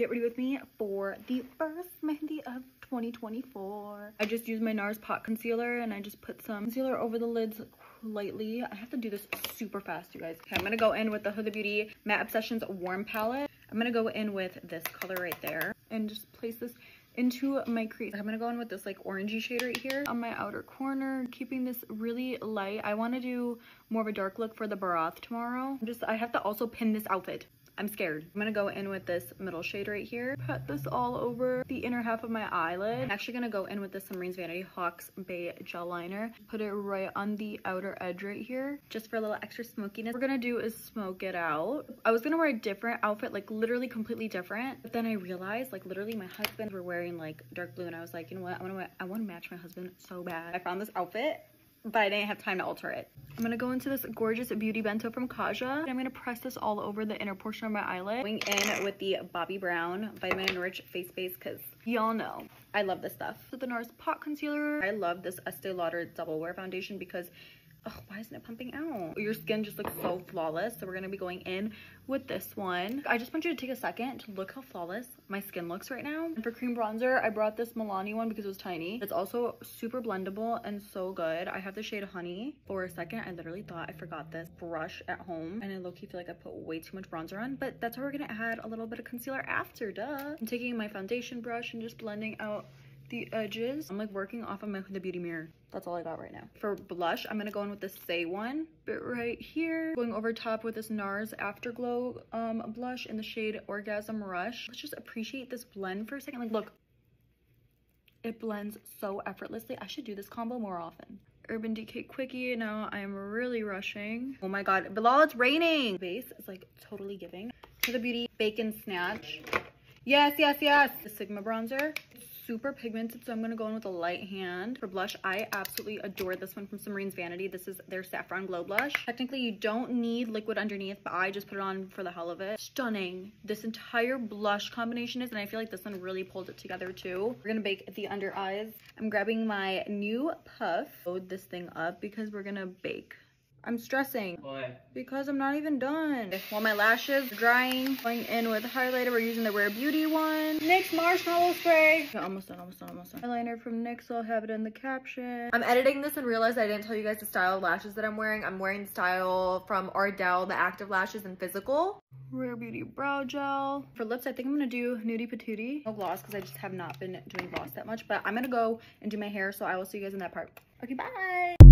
get ready with me for the first Mehndi of 2024. I just used my NARS pot concealer and I just put some concealer over the lids lightly. I have to do this super fast, you guys. Okay, I'm gonna go in with the Huda Beauty Matte Obsessions Warm Palette. I'm gonna go in with this color right there and just place this into my crease. I'm gonna go in with this like orangey shade right here on my outer corner, keeping this really light. I wanna do more of a dark look for the Baraat tomorrow. I'm just, I have to also pin this outfit. I'm scared. I'm gonna go in with this middle shade right here. Put this all over the inner half of my eyelid. I'm actually gonna go in with this Summarene's Vanity Hawks Bay Gel Liner. Put it right on the outer edge right here, just for a little extra smokiness. What we're gonna do is smoke it out. I was gonna wear a different outfit, like literally completely different. But then I realized, like literally my husband were wearing like dark blue and I was like, you know what, I wanna, I wanna match my husband so bad. I found this outfit but I didn't have time to alter it. I'm gonna go into this gorgeous Beauty Bento from Kaja. I'm gonna press this all over the inner portion of my eyelid. Going in with the Bobbi Brown Vitamin Enrich Face Base because y'all know I love this stuff. With the NARS Pot Concealer. I love this Estee Lauder Double Wear Foundation because oh, why isn't it pumping out? Your skin just looks so flawless. So we're gonna be going in with this one. I just want you to take a second to look how flawless my skin looks right now. And for cream bronzer, I brought this Milani one because it was tiny. It's also super blendable and so good. I have the shade Honey. For a second, I literally thought I forgot this brush at home. And I low-key feel like I put way too much bronzer on, but that's why we're gonna add a little bit of concealer after, duh. I'm taking my foundation brush and just blending out the edges. I'm like working off of my the beauty mirror. That's all I got right now. For blush, I'm gonna go in with the Say one bit right here. Going over top with this NARS Afterglow um, blush in the shade Orgasm Rush. Let's just appreciate this blend for a second. Like, look, it blends so effortlessly. I should do this combo more often. Urban Decay Quickie. Now I am really rushing. Oh my God, Bilal, it's raining. Base is like totally giving. To the Beauty Bacon Snatch. Yes, yes, yes. The Sigma bronzer super pigmented, so I'm going to go in with a light hand. For blush, I absolutely adore this one from Summarene's Vanity. This is their Saffron Glow Blush. Technically, you don't need liquid underneath, but I just put it on for the hell of it. Stunning. This entire blush combination is, and I feel like this one really pulled it together too. We're going to bake the under eyes. I'm grabbing my new puff. Load this thing up because we're going to bake. I'm stressing. Why? Because I'm not even done. While my lashes are drying, going in with highlighter, we're using the Rare Beauty one. NYX Marshmallow Spray. Okay, almost done, almost done, almost done. Eyeliner from NYX, I'll have it in the caption. I'm editing this and realized I didn't tell you guys the style of lashes that I'm wearing. I'm wearing the style from Ardell, the Active Lashes and Physical. Rare Beauty Brow Gel. For lips, I think I'm gonna do Nudie Patootie. No gloss, because I just have not been doing gloss that much, but I'm gonna go and do my hair, so I will see you guys in that part. Okay, bye!